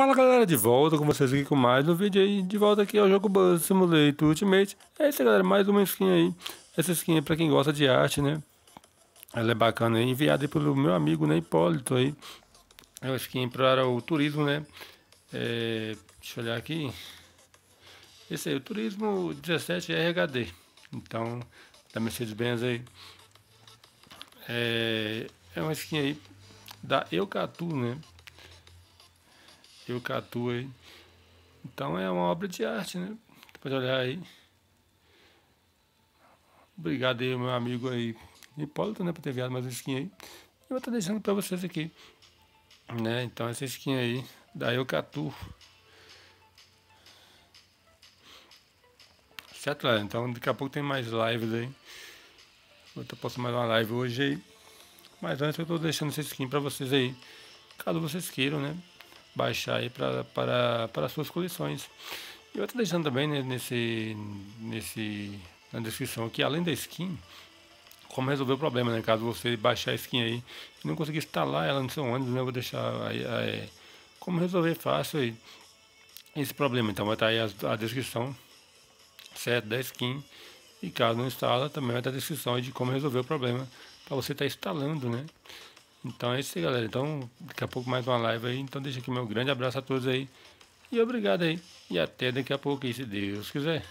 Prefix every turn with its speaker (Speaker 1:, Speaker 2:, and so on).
Speaker 1: Fala galera, de volta com vocês aqui com mais um vídeo aí, de volta aqui ao jogo Buzz Simulator Ultimate. É isso galera, mais uma skin aí, essa skin é pra quem gosta de arte né? Ela é bacana aí, enviada aí pelo meu amigo né, Hipólito aí. É uma skin para o turismo né? É, Deixa eu olhar aqui. Esse aí, o Turismo 17 RHD Então, da Mercedes-Benz aí. É, é uma skin aí da Eucatu né eu catu aí. Então é uma obra de arte, né? Pode olhar aí. Obrigado aí, meu amigo aí, Hipólito, né, por ter enviado mais uma skin aí. Eu vou estar deixando para vocês aqui. Né? Então essa skin aí, da Eucatu. Certo, galera? Então daqui a pouco tem mais lives aí. Vou estar postando mais uma live hoje aí. Mas antes eu estou deixando essa skin para vocês aí. Caso vocês queiram, né? Baixar aí pra, para, para as suas coleções. E eu estou deixando também né, nesse, nesse, na descrição aqui, além da skin, como resolver o problema, né? Caso você baixar a skin aí e não conseguir instalar ela no seu ônibus, né? Eu vou deixar aí, aí como resolver fácil aí esse problema. Então vai estar aí a, a descrição, certo, da skin. E caso não instala, também vai estar a descrição de como resolver o problema para você estar tá instalando, né? Então é isso aí, galera. Então, daqui a pouco mais uma live aí. Então deixa aqui meu grande abraço a todos aí. E obrigado aí. E até daqui a pouco aí, se Deus quiser.